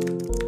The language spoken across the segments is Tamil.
Thank you.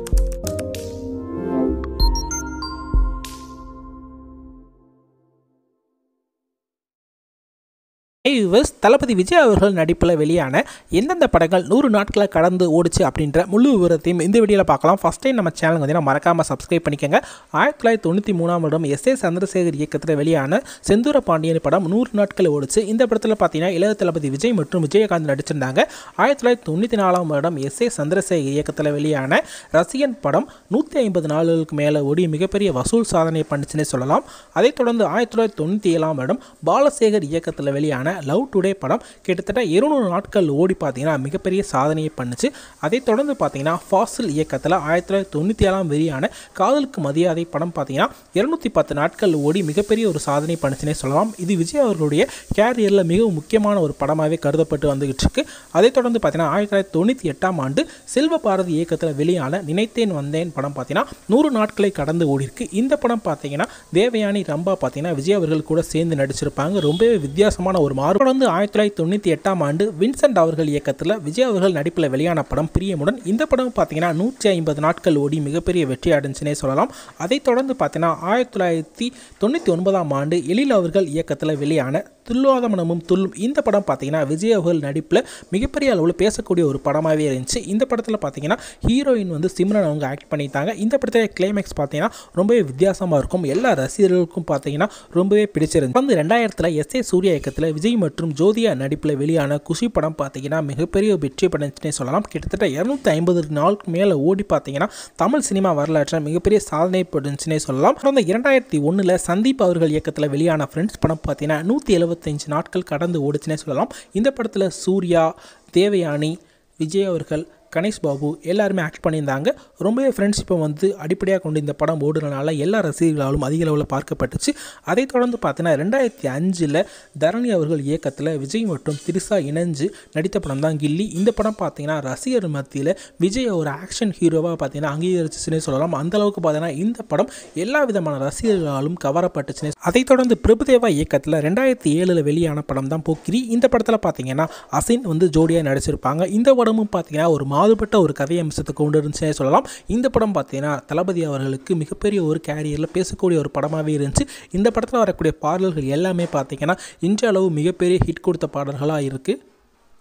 US Thalapathy Vijay அவர்கள் நடிப்பில் வெளியான எந்தெந்த படங்கள் நூறு நாட்களை கடந்து ஓடிச்சு அப்படின்ற முழு விவரத்தையும் இந்த வீடியோவில் பார்க்கலாம். ஃபஸ்ட் டைம் நம்ம சேனல் வந்து மறக்காமல் சப்ஸ்கிரைப் பண்ணிக்கோங்க. ஆயிரத்தி தொள்ளாயிரத்தி தொண்ணூற்றி மூணாம் வருடம் எஸ் ஏ சந்திரசேகர் இயக்கத்தில் வெளியான செந்தூர பாண்டியன் படம் நூறு நாட்கள் ஓடிச்சு. இந்த படத்தில் பார்த்தீங்கன்னா இளைய தளபதி விஜய் மற்றும் விஜயகாந்த் நடிச்சிருந்தாங்க. ஆயிரத்தி தொள்ளாயிரத்தி தொண்ணூற்றி நாலாம் வருடம் எஸ் ஏ சந்திரசேகர் இயக்கத்தில் வெளியான ரசிகன் படம் நூற்றி ஐம்பது நாள்களுக்கு மேலே ஓடி மிகப்பெரிய வசூல் சாதனை பண்ணுச்சுன்னே சொல்லலாம். அதைத் தொடர்ந்து ஆயிரத்தி தொள்ளாயிரத்தி தொண்ணூற்றி ஏழாம் வருடம் பாலசேகர் இயக்கத்தில் வெளியான லவ் டுடே படம் கிட்டத்தட்ட இருநூறு நாட்கள் ஓடி பார்த்தீங்கன்னா மிகப்பெரிய சாதனையை பண்ணுச்சு. அதைத் தொடர்ந்து பார்த்தீங்கன்னா ஃபாசில் இயக்கத்தில் ஆயிரத்தி தொள்ளாயிரத்தி தொண்ணூற்றி ஏழாம் வெளியான காதலுக்கு மரியாதை படம் பார்த்தீங்கன்னா இருநூத்தி பத்து நாட்கள் ஓடி மிகப்பெரிய ஒரு சாதனை பண்ணுச்சுன்னே சொல்லலாம். இது விஜய் அவர்களுடைய கேரியரில் மிகவும் முக்கியமான ஒரு படமாகவே கருதப்பட்டு வந்துகிட்டு இருக்கு. அதைத் தொடர்ந்து பார்த்தீங்கன்னா ஆயிரத்தி தொள்ளாயிரத்தி தொண்ணூற்றி எட்டாம் ஆண்டு செல்வ பாரதி இயக்கத்தில் வெளியான நினைத்தேன் வந்தேன் படம் பார்த்தீங்கன்னா நூறு நாட்களை கடந்து ஓடிருக்கு இந்த படம் பார்த்தீங்கன்னா தேவயானி ரம்பா பார்த்தீங்கன்னா விஜய் அவர்கள் கூட சேர்ந்து நடிச்சிருப்பாங்க. ரொம்பவே வித்தியாசமான ஒரு மாறு தொடர்ந்து ஆயிரத்தி தொள்ளாயிரத்தி தொண்ணூற்றி எட்டாம் ஆண்டு வின்சென்ட் அவர்கள் இயக்கத்தில் விஜய் அவர்கள் நடிப்பில் வெளியான படம் பிரியமுடன். இந்த படம் பார்த்தீங்கன்னா நூற்றி ஐம்பது நாட்கள் ஓடி மிகப்பெரிய வெற்றி அடைஞ்சுனே சொல்லலாம். அதைத் தொடர்ந்து பார்த்தீங்கன்னா ஆயிரத்தி தொள்ளாயிரத்தி தொண்ணூற்றி ஒன்பதாம் ஆண்டு எழில் அவர்கள் இயக்கத்தில் வெளியான துல்லாத மனமும் துல்லும் இந்த படம் பார்த்தீங்கன்னா விஜய் அவர்கள் நடிப்பில் மிகப்பெரிய அளவில் பேசக்கூடிய ஒரு படமாகவே இருந்துச்சு. இந்த படத்தில் பார்த்தீங்கன்னா ஹீரோயின் வந்து சிம்ரன் அவங்க ஆக்ட் பண்ணிட்டாங்க. இந்த படத்தில் கிளைமேக்ஸ் பார்த்தீங்கன்னா ரொம்பவே வித்தியாசமாக இருக்கும். எல்லா ரசிகர்களுக்கும் பார்த்தீங்கன்னா ரொம்பவே பிடிச்சிருந்து வந்து ரெண்டாயிரத்தில் எஸ் ஏ சூர்யா இயக்கத்தில் விஜய் மற்றும் ஜோதியா நடிப்பில் வெளியான குஷி படம் பார்த்தீங்கன்னா மிகப்பெரிய வெற்றி படைச்சுனே சொல்லலாம். கிட்டத்தட்ட இரநூத்தி ஐம்பது நாளுக்கு மேலே ஓடி பார்த்தீங்கன்னா தமிழ் சினிமா வரலாற்றில் மிகப்பெரிய சாதனை படைச்சுனே சொல்லலாம். கடந்த இரண்டாயிரத்தி ஒன்றில் சந்தீப் அவர்கள் இயக்கத்தில் வெளியான ஃப்ரெண்ட்ஸ் படம் பார்த்தீங்கன்னா நூற்றி எழுபத்தஞ்சு நாட்கள் கடந்து ஓடுச்சுனே சொல்லலாம். இந்த படத்தில் சூர்யா தேவயானி விஜய் அவர்கள் கணேஷ் பாபு எல்லாருமே ஆக்ட் பண்ணியிருந்தாங்க. ரொம்பவே ஃப்ரெண்ட்ஷிப்பை வந்து அடிப்படையாக கொண்டு இந்த படம் ஓடுறதுனால எல்லா ரசிகர்களாலும் அதிக அளவில் பார்க்கப்பட்டுச்சு. அதைத் தொடர்ந்து பார்த்தீங்கன்னா ரெண்டாயிரத்தி அஞ்சில் தரணி அவர்கள் இயக்கத்தில் விஜய் மற்றும் திரிசா இணைஞ்சு நடித்த படம் தான் கில்லி. இந்த படம் பார்த்தீங்கன்னா ரசிகர் மத்தியில் விஜய் ஒரு ஆக்ஷன் ஹீரோவாக பார்த்தீங்கன்னா அங்கீகரிச்சுன்னே சொல்லலாம். அந்த அளவுக்கு பார்த்தீங்கன்னா இந்த படம் எல்லா விதமான ரசிகர்களாலும் கவரப்பட்டுச்சுன்னு அதைத் தொடர்ந்து பிரபுதேவா இயக்கத்தில் ரெண்டாயிரத்தி ஏழில் வெளியான படம் தான் போக்கிரி. இந்த படத்தில் பார்த்தீங்கன்னா அசின் வந்து ஜோடியாக நடிச்சிருப்பாங்க. இந்த படமும் பார்த்தீங்கன்னா ஒரு மாறுபட்ட ஒரு கதை அம்சத்தை கொண்டு இருந்துச்சே சொல்லலாம். இந்த படம் பார்த்தீங்கன்னா தளபதி அவர்களுக்கு மிகப்பெரிய ஒரு கேரியரில் பேசக்கூடிய ஒரு படமாகவே இருந்துச்சு. இந்த படத்தில் வரக்கூடிய பாடல்கள் எல்லாமே பார்த்தீங்கன்னா இன்றளவு மிகப்பெரிய ஹிட் கொடுத்த பாடல்களாக இருக்குது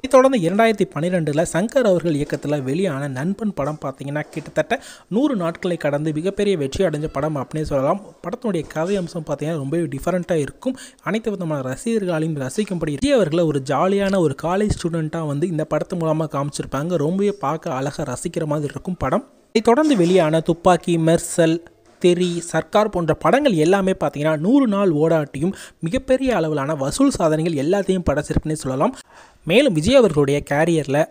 இதை தொடர்ந்து இரண்டாயிரத்தி பன்னிரெண்டில் சங்கர் அவர்கள் இயக்கத்தில் வெளியான நண்பன் படம் பார்த்தீங்கன்னா கிட்டத்தட்ட நூறு நாட்களை கடந்து மிகப்பெரிய வெற்றி அடைஞ்ச படம் அப்படின்னு சொல்லலாம். படத்தினுடைய கதை அம்சம் பார்த்தீங்கன்னா ரொம்பவே டிஃப்ரெண்ட்டாக இருக்கும். அனைத்து விதமான ரசிகர்களாலையும் ரசிக்கும்படி விஜய் அவர்களை ஒரு ஜாலியான ஒரு காலேஜ் ஸ்டூடெண்ட்டாக வந்து இந்த படத்து மூலமாக காமிச்சிருப்பாங்க. ரொம்பவே பார்க்க அழகாக ரசிக்கிற மாதிரி இருக்கும் படம். இதை தொடர்ந்து வெளியான துப்பாக்கி மெர்சல் தெரி சர்க்கார் போன்ற படங்கள் எல்லாமே பார்த்தீங்கன்னா நூறு நாள் ஓடாட்டியும் மிகப்பெரிய அளவிலான வசூல் சாதனைகள் எல்லாத்தையும் படைச்சிருக்குன்னே சொல்லலாம். மேலும் விஜய் அவர்களுடைய கேரியரில்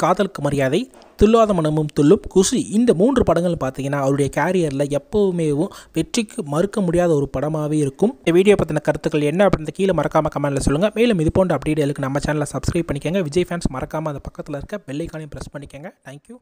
காதலுக்கு மரியாதை துல்லாத மனமும் துள்ளும் குஷி இந்த மூன்று படங்கள் பார்த்தீங்கன்னா அவருடைய கேரியரில் எப்போவுமேவும் வெற்றிக்கு மறுக்க முடியாத ஒரு படமாகவே இருக்கும். இந்த வீடியோ பற்றின கருத்துக்கள் என்ன அப்படின்னு கீழே மறக்காமல் கமெண்ட்டில் சொல்லுங்கள் மேலும் இது போன்ற அப்டேட்டுகளுக்கு நம்ம சேனலை சப்ஸ்கிரைப் பண்ணிக்கோங்க. விஜய் ஃபேன்ஸ் மறக்காமல் அந்த பக்கத்தில் இருக்க பெல்லைக்கானையும் ப்ரெஸ் பண்ணிக்கோங்க. தேங்க்யூ